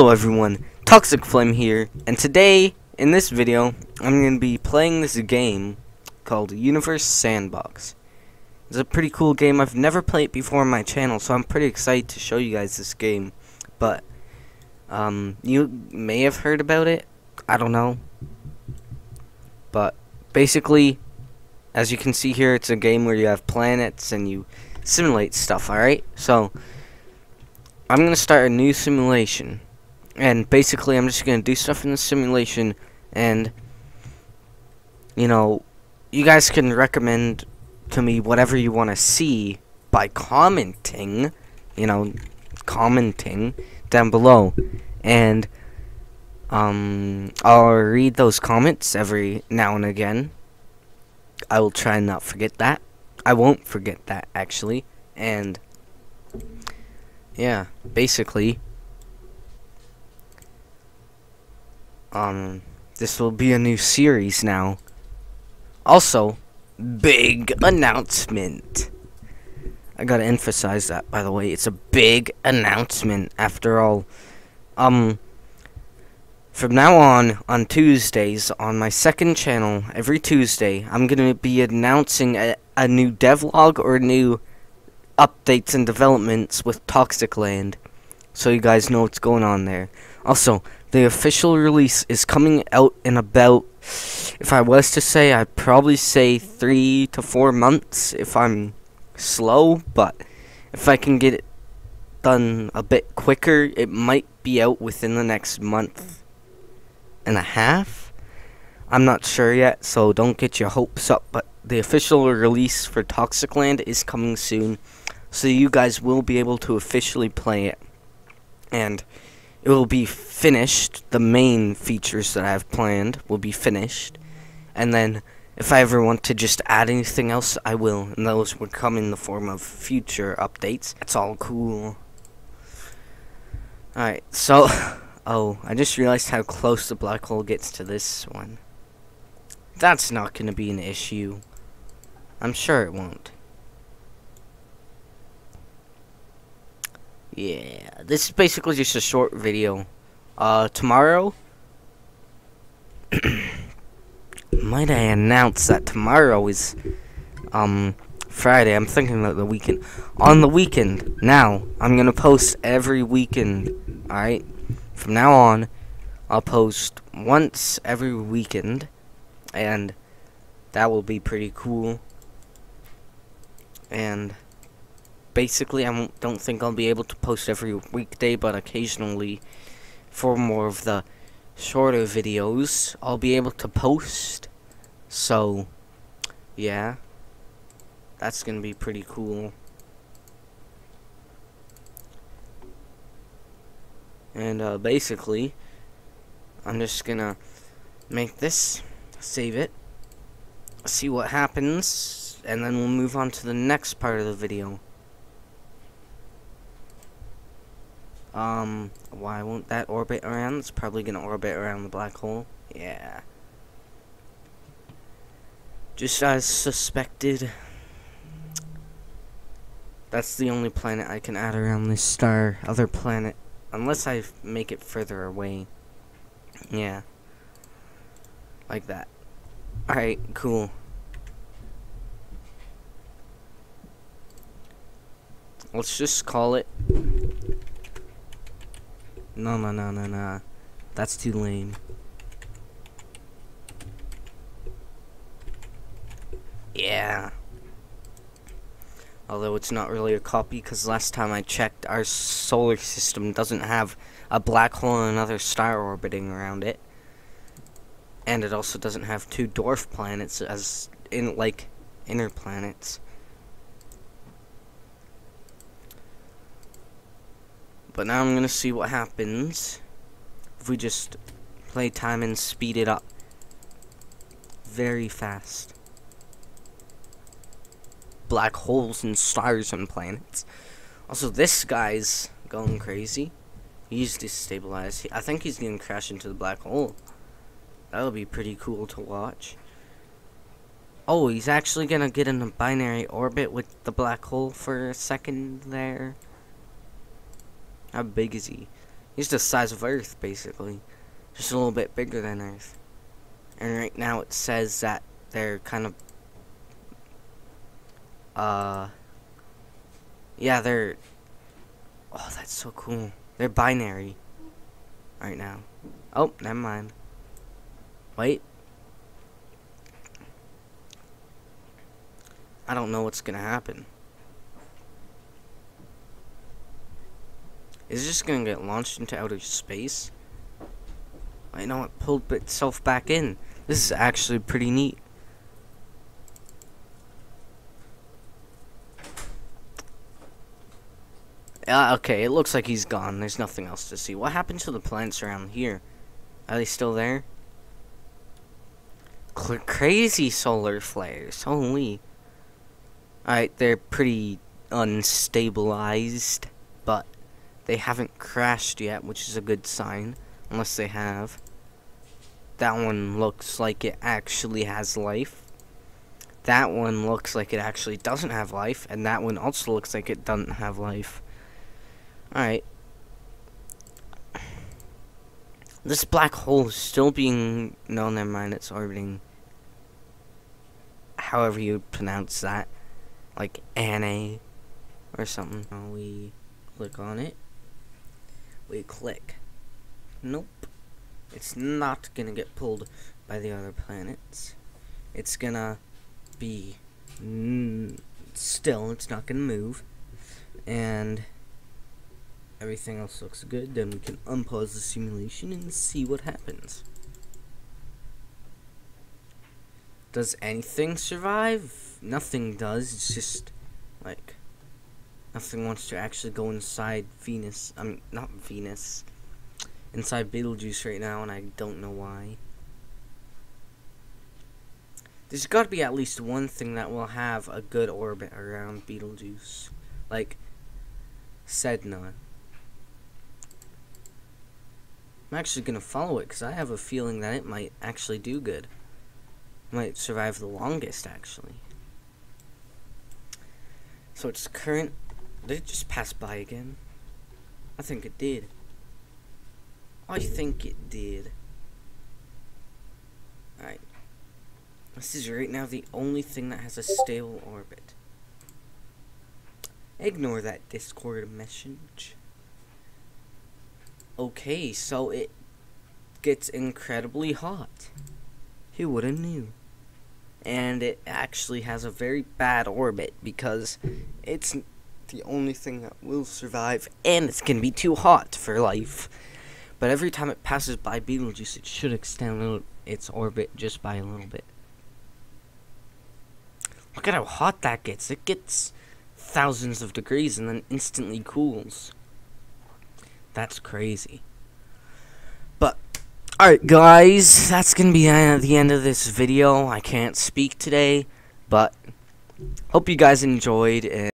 Hello everyone, Toxic Flame here, and today, in this video, I'm going to be playing this game called Universe Sandbox. It's a pretty cool game, I've never played before on my channel, so I'm pretty excited to show you guys this game, but, um, you may have heard about it, I don't know, but, basically, as you can see here, it's a game where you have planets and you simulate stuff, alright? So, I'm going to start a new simulation. And basically, I'm just to do stuff in the simulation. And, you know, you guys can recommend to me whatever you want to see by commenting. You know, commenting down below. And, um, I'll read those comments every now and again. I will try and not forget that. I won't forget that, actually. And yeah, basically, um, this will be a new series now. Also, big announcement. I gotta emphasize that, by the way. It's a big announcement, after all. Um, from now on, on Tuesdays, on my second channel, every Tuesday, I'm gonna be announcing a, a new devlog or new updates and developments with Toxic Land, so you guys know what's going on there. Also, the official release is coming out in about, if I was to say, I'd probably say three to four months if I'm slow, but if I can get it done a bit quicker, it might be out within the next month and a half. I'm not sure yet, so don't get your hopes up, but the official release for Toxic Land is coming soon so you guys will be able to officially play it and it will be finished. The main features that I have planned will be finished. And then if I ever want to just add anything else I will. And those would come in the form of future updates. It's all cool. Alright so oh I just realized how close the black hole gets to this one. That's not gonna be an issue. I'm sure it won't Yeah, this is basically just a short video. Uh, tomorrow, might I announce that tomorrow is, um, Friday. I'm thinking about the weekend. On the weekend, now, I'm gonna post every weekend, alright? From now on, I'll post once every weekend, and that will be pretty cool. And basically, I don't think I'll be able to post every weekday, but occasionally, for more of the shorter videos, I'll be able to post. So, yeah, that's gonna be pretty cool. And uh, basically, I'm just gonna make this, save it, see what happens, and then we'll move on to the next part of the video. Um, why won't that orbit around? It's probably gonna orbit around the black hole. Yeah. Just as suspected. That's the only planet I can add around this star. Other planet. Unless I make it further away. Yeah. Like that. Alright, cool. Let's just call it no, no, no, no, no. That's too lame. Yeah. Although it's not really a copy, because last time I checked, our solar system doesn't have a black hole and another star orbiting around it. And it also doesn't have two dwarf planets as in like inner planets. But now I'm going to see what happens if we just play time and speed it up very fast. Black holes and stars and planets. Also, this guy's going crazy. He's destabilized. I think he's going to crash into the black hole. That'll be pretty cool to watch. Oh, he's actually going to get in a binary orbit with the black hole for a second there. How big is he? He's the size of Earth, basically. Just a little bit bigger than Earth. And right now it says that they're kind of... Uh... Yeah, they're... Oh, that's so cool. They're binary. Right now. Oh, never mind. Wait. I don't know what's gonna happen. Is just gonna get launched into outer space? I know it pulled itself back in. This is actually pretty neat. Uh, okay, it looks like he's gone. There's nothing else to see. What happened to the plants around here? Are they still there? Crazy solar flares. Holy. Alright, they're pretty unstabilized, but they haven't crashed yet, which is a good sign, unless they have. That one looks like it actually has life. That one looks like it actually doesn't have life, and that one also looks like it doesn't have life. Alright. This black hole is still being... No, never mind, it's orbiting. However you pronounce that like Anna or something. we click on it. We click. Nope. It's not gonna get pulled by the other planets. It's gonna be still. It's not gonna move. And everything else looks good. Then we can unpause the simulation and see what happens. Does anything survive? Nothing does. It's just like nothing wants to actually go inside Venus. I mean, not Venus. Inside Betelgeuse right now, and I don't know why. There's got to be at least one thing that will have a good orbit around Betelgeuse, like Sedna. I'm actually gonna follow it because I have a feeling that it might actually do good might survive the longest, actually. So its current... Did it just pass by again? I think it did. I think it did. Alright. This is right now the only thing that has a stable orbit. Ignore that Discord message. Okay, so it gets incredibly hot. Who would have knew? and it actually has a very bad orbit because it's the only thing that will survive and it's going to be too hot for life. But every time it passes by Betelgeuse, it should extend its orbit just by a little bit. Look at how hot that gets. It gets thousands of degrees and then instantly cools. That's crazy. But, alright guys, that's gonna be uh, the end of this video. I can't speak today, but hope you guys enjoyed.